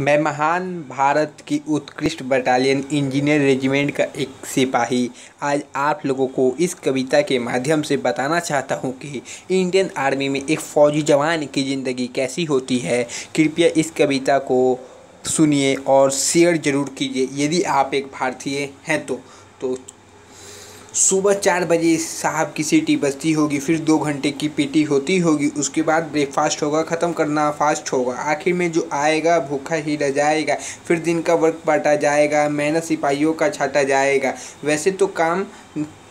मैं महान भारत की उत्कृष्ट बटालियन इंजीनियर रेजिमेंट का एक सिपाही। आज आप लोगों को इस कविता के माध्यम से बताना चाहता हूँ कि इंडियन आर्मी में एक फ़ौजी जवान की ज़िंदगी कैसी होती है। कृपया इस कविता को सुनिए और शेयर ज़रूर कीजिए। यदि आप एक भारतीय हैं तो तो सुबह चार बजे साहब की सीटी बजती होगी, फिर दो घंटे की पीटी होती होगी, उसके बाद ब्रेकफास्ट होगा, ख़त्म करना फास्ट होगा। आखिर में जो आएगा, भूखा ही रह जाएगा, फिर दिन का वर्क बांटा जाएगा, मेहनत सिपाहियों का छाटा जाएगा। वैसे तो काम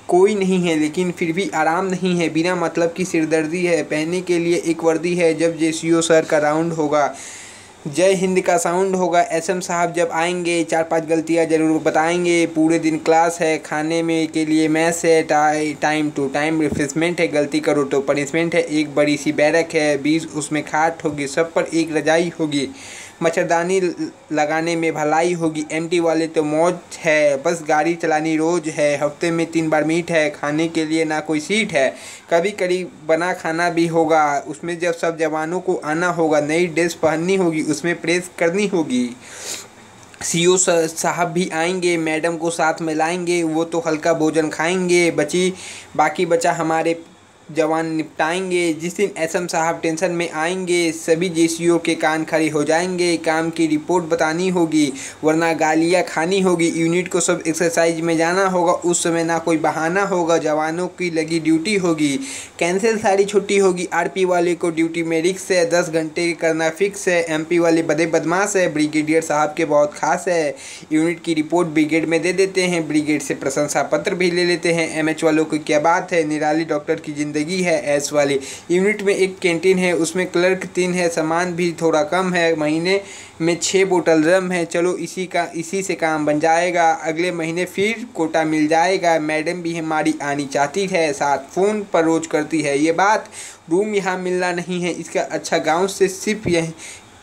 कोई नहीं है, लेकिन फिर भी आराम नहीं है, बिना मतलब की सिरदर्दी है। पहनने के लिए एक वर्दी है, जब जेसीओ सर का राउंड होगा। जय हिंद का साउंड होगा एसएम साहब जब आएँगे, चार पाँच गलतियाँ ज़रूर बताएँगे। पूरे दिन क्लास है, खाने में के लिए मैस है टाइम टू टाइम रिफ्रेशमेंट है, गलती करो तो पनिशमेंट है, एक बड़ी सी बैरक है बीज उसमें खाट होगी, सब पर एक रजाई होगी। मच्छरदानी लगाने में भलाई होगी। एमटी वाले तो मौज है, बस गाड़ी चलानी रोज है, हफ़्ते में तीन बार मीट है, खाने के लिए ना कोई सीट है। कभी कभी बना खाना भी होगा, उसमें जब सब जवानों को आना होगा, नई ड्रेस पहननी होगी, उसमें प्रेस करनी होगी। सीओ साहब भी आएँगे, मैडम को साथ में लाएँगे वो तो हल्का भोजन खाएँगे, बची, बाकी बचा हमारे जवान निपटाएँगे, जिस दिन एसएम साहब टेंशन में आएँगे, सभी जेसीओ के कान खड़े हो जाएँगे, काम की रिपोर्ट बतानी होगी, वरना गालियाँ खानी होगी, यूनिट को सब एक्सरसाइज में जाना होगा, उस समय ना कोई बहाना होगा, जवानों की लगी ड्यूटी होगी कैंसिल सारी छुट्टी होगी, आरपी वाले को ड्यूटी में रिक्स है, दस घंटे करना फिक्स है एमपी वाले बदे बदमाश है, ब्रिगेडियर साहब के बहुत खास है, यूनिट की रिपोर्ट ब्रिगेड में दे देते हैं, ब्रिगेड से प्रशंसा पत्र भी ले लेते हैं एमएच वालों की क्या बात है, निराली डॉक्टर की ज़िंदगी ज़िंदगी है एस वाली। यूनिट में एक कैंटीन है, उसमें क्लर्क तीन है, सामान भी थोड़ा कम है, महीने में छः बोतल रम है। चलो इसी का, इसी से काम बन जाएगा। अगले महीने फिर कोटा मिल जाएगा। मैडम भी हमारी आनी चाहती है, साथ फ़ोन पर रोज करती है। ये बात रूम यहाँ मिलना नहीं है। इसका अच्छा गाँव से सिर्फ़ यह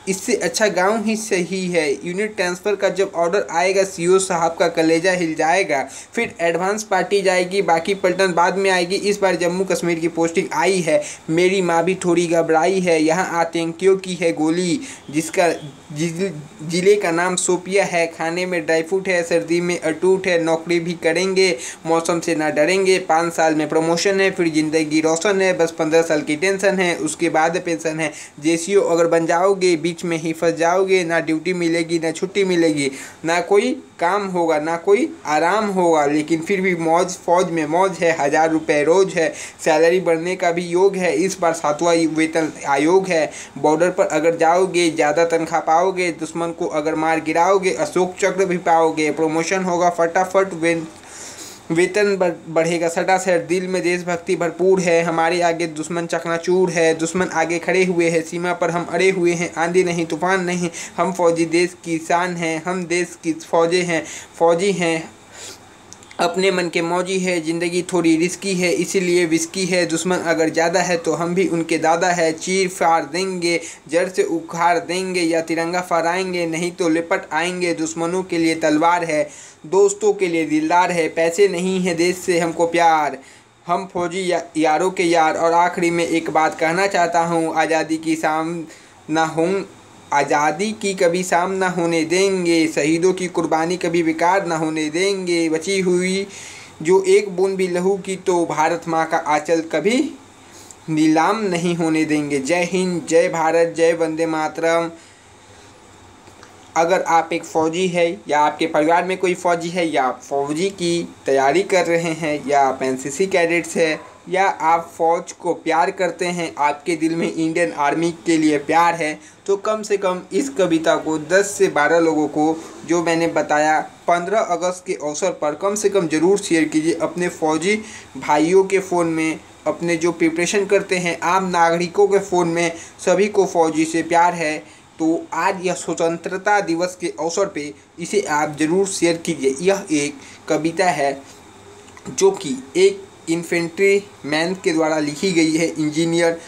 इससे अच्छा गाँव ही सही है। यूनिट ट्रांसफ़र का जब ऑर्डर आएगा सीओ साहब का कलेजा हिल जाएगा, फिर एडवांस पार्टी जाएगी, बाकी पलटन बाद में आएगी। इस बार जम्मू कश्मीर की पोस्टिंग आई है। मेरी माँ भी थोड़ी घबराई है। यहाँ आतंकियों की है गोली, जिसका ज़िले का नाम सोपिया है। खाने में ड्राई फ्रूट है, सर्दी में अटूट है, नौकरी भी करेंगे, मौसम से ना डरेंगे। पाँच साल में प्रमोशन है, फिर ज़िंदगी रोशन है। बस पंद्रह साल की टेंशन है, उसके बाद पेंशन है। जेसीओ अगर बन जाओगे बीच में ही फंस जाओगे, ना ड्यूटी मिलेगी, ना छुट्टी मिलेगी, ना कोई काम होगा, ना कोई आराम होगा, लेकिन फिर भी मौज, फौज में मौज है, हज़ार रुपये रोज़ है, सैलरी बढ़ने का भी योग है, इस बार सातवां वेतन आयोग है, बॉर्डर पर अगर जाओगे, ज़्यादा तनख्वाह पाओगे, दुश्मन को अगर मार गिराओगे, अशोक चक्र भी पाओगे प्रमोशन होगा, फटाफट वेतन बढ़ेगा सटा सर दिल में देशभक्ति भरपूर है, हमारे आगे दुश्मन चकनाचूर है, दुश्मन आगे खड़े हुए हैं, सीमा पर हम अड़े हुए हैं, आंधी नहीं, तूफ़ान नहीं, हम फौजी देश की शान हैं, हम देश की फौजें हैं, फौजी हैं अपने मन के मौजी है ज़िंदगी थोड़ी रिस्की है इसीलिए विस्की है दुश्मन अगर ज़्यादा है तो हम भी उनके दादा है। चीर फाड़ देंगे जड़ से उखाड़ देंगे या तिरंगा फहराएँगे नहीं तो लिपट आएँगे। दुश्मनों के लिए तलवार है दोस्तों के लिए दिलदार है। पैसे नहीं है देश से हमको प्यार। हम फौजी या, यारों के यार। और आखिरी में एक बात कहना चाहता हूँ आज़ादी की साम ना हूँ आज़ादी की कभी शाम ना होने देंगे, शहीदों की कुर्बानी कभी बेकार ना होने देंगे। बची हुई जो एक बूंद भी लहू की तो भारत माँ का आंचल कभी नीलाम नहीं होने देंगे। जय हिंद, जय भारत, जय वंदे मातरम। अगर आप एक फ़ौजी है या आपके परिवार में कोई फ़ौजी है या आप फ़ौजी की तैयारी कर रहे हैं या आप एन सी कैडेट्स है या आप फ़ौज को प्यार करते हैं, आपके दिल में इंडियन आर्मी के लिए प्यार है तो कम से कम इस कविता को 10 से 12 लोगों को, जो मैंने बताया 15 अगस्त के अवसर पर कम से कम ज़रूर शेयर कीजिए अपने फ़ौजी भाइयों के फ़ोन में, अपने जो प्रिपरेशन करते हैं आम नागरिकों के फ़ोन में, सभी को फ़ौजी से प्यार है। तो आज यह स्वतंत्रता दिवस के अवसर पे इसे आप ज़रूर शेयर कीजिए। यह एक कविता है जो कि एक इन्फेंट्री मैन के द्वारा लिखी गई है इंजीनियर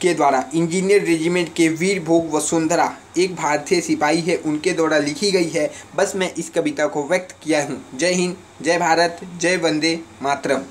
के द्वारा। इंजीनियर रेजिमेंट के वीर भोग वसुंधरा, एक भारतीय सिपाही है, उनके द्वारा लिखी गई है। बस मैं इस कविता को व्यक्त किया हूँ। जय हिंद, जय भारत, जय वंदे मातरम।